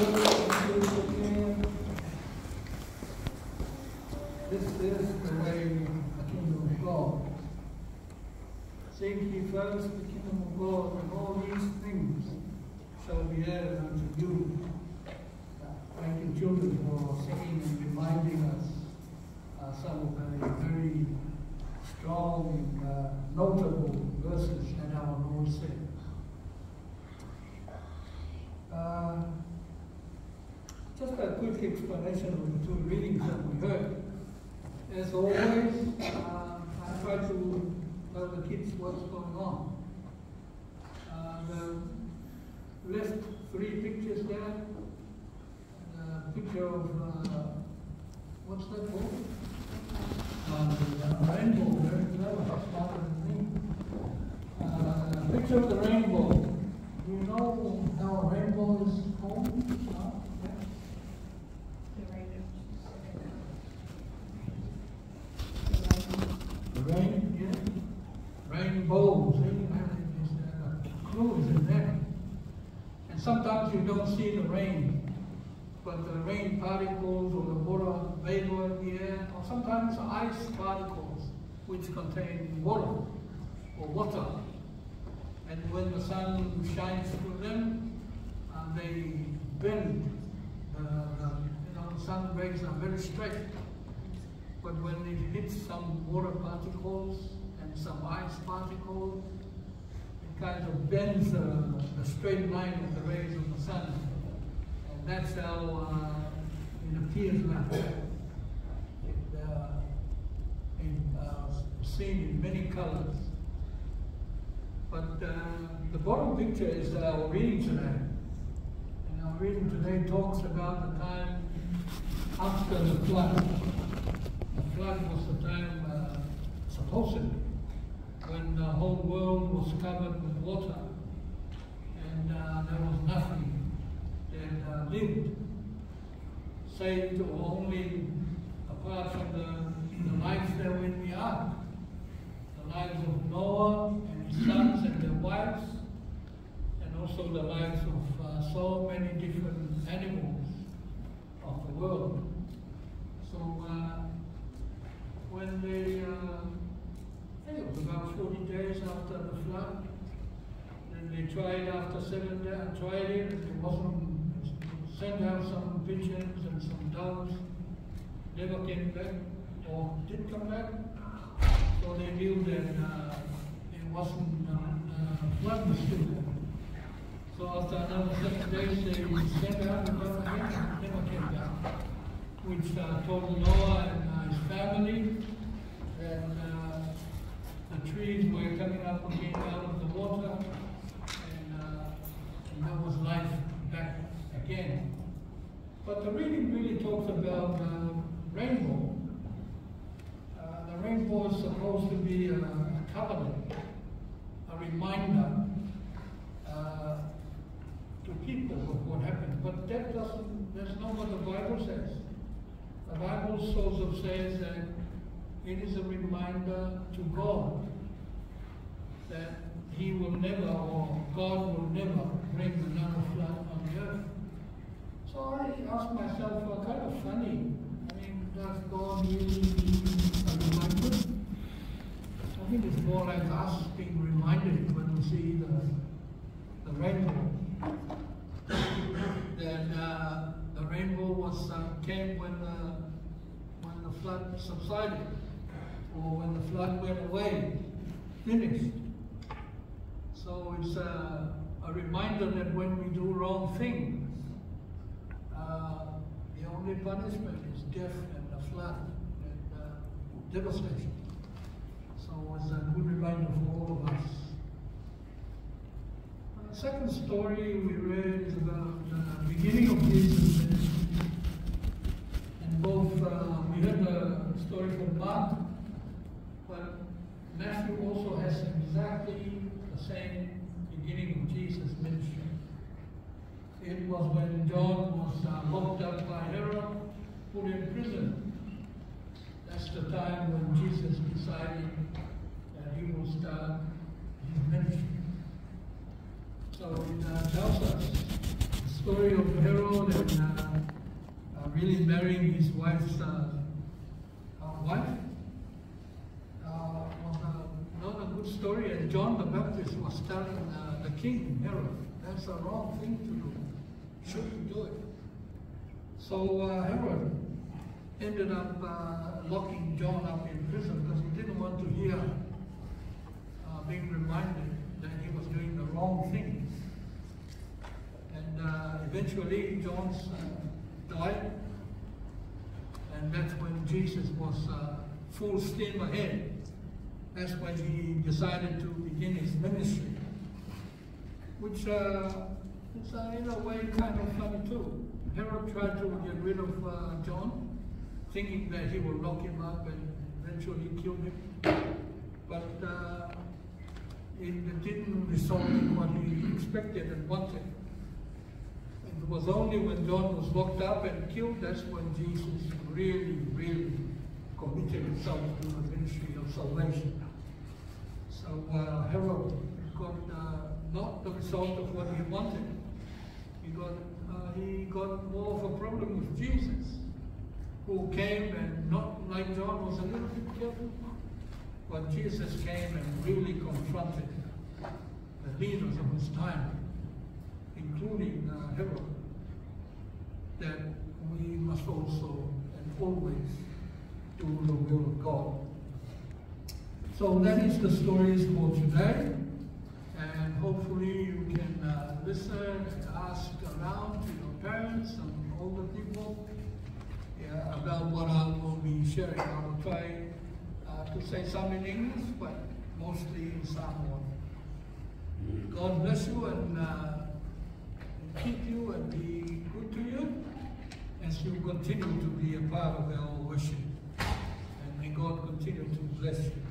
This is the way the kingdom of God. Seek ye first the kingdom of God, and all these things shall be added unto you. Thank you, children, for singing and reminding us uh, some of the very strong, uh, notable verses that our Lord said. Uh, just a quick explanation of the two readings that we heard. As always, uh, I try to tell the kids what's going on. Uh, the left three pictures there. The picture of uh, what's that called? Uh, the rainbow. Very clever, smarter than me. Uh, picture of the rainbow. Do you know how a rainbow is formed? Uh, yeah. Rain, yeah. Rainbows, eh? There's, uh, clues in there. And sometimes you don't see the rain, but the rain particles or the water vapor in the air, or sometimes ice particles which contain water or water. And when the sun shines through them, uh, they bend. Uh, the, you know, the sun rays are very straight. But when it hits some water particles and some ice particles, it kind of bends uh, the straight line of the rays of the sun. And that's how uh, it appears like that. It, uh, it, uh, seen in many colors. But uh, the bottom picture is our reading today. And our reading today talks about the time after the flood. Flood was the time, uh, supposedly, when the whole world was covered with water and uh, there was nothing that uh, lived, saved only apart from the, the lives that were in the ark. The lives of Noah and his sons and their wives, and also the lives of uh, so many different animals of the world. So uh, when they, uh, it was about 40 days after the flood, and they tried after seven days, tried it, and it wasn't, sent out some pigeons and some doves, never came back, or did come back. So they knew that uh, it wasn't, uh, uh, flood was still there. So after another seven days, they sent out again, never came back which uh, told Noah and his family and uh, the trees were coming up again out of the water, and, uh, and that was life back again. But the reading really talks about the rainbow. Uh, the rainbow is supposed to be a, a covenant, a reminder uh, to people of what happened. But that doesn't, that's not what the Bible says. Bible sort of says that it is a reminder to God that He will never, or God will never bring another flood on the earth. So I ask myself, well, kind of funny. I mean, does God really need a reminder? I think it's more like us being reminded when we see the, the rainbow. That uh, the rainbow was uh, came when the when the flood subsided, or when the flood went away, finished. So it's a, a reminder that when we do wrong things, uh, the only punishment is death and the flood and uh, devastation. So it's a good reminder for all of us. The second story we read is about the beginning of Jesus' ministry. Both, uh, we heard the story from Mark, but Matthew also has exactly the same beginning of Jesus' ministry. It was when John was uh, locked up by Herod, put in prison. That's the time when Jesus decided that he will start his ministry. So it uh, tells us, the story of Herod and uh, really marrying his wife's uh, uh, wife uh, was a, not a good story. And John the Baptist was telling uh, the king, Herod, that's a wrong thing to do. Shouldn't do it. So uh, Herod ended up uh, locking John up in prison because he didn't want to hear uh, being reminded that he was doing the wrong thing. And uh, eventually, John uh, died, and that's when Jesus was uh, full steam ahead. That's when he decided to begin his ministry, which uh, is uh, in a way kind of funny too. Herod tried to get rid of uh, John, thinking that he would lock him up and eventually kill him. But uh, it didn't result in what he expected and wanted. It was only when John was locked up and killed that's when Jesus really, really committed himself to the ministry of salvation. So uh, Herod got uh, not the result of what he wanted. He got uh, he got more of a problem with Jesus, who came and not like John was a little bit careful. But Jesus came and really confronted the leaders of his time, including uh, Herod, that we must also and always do the will of God. So that is the stories for today. And hopefully you can uh, listen and ask around to your parents and older people yeah, about what I will be sharing. I will try uh, to say some in English, but mostly in Samoan. God bless you and, uh, keep you and be good to you as you continue to be a part of our worship. And may God continue to bless you.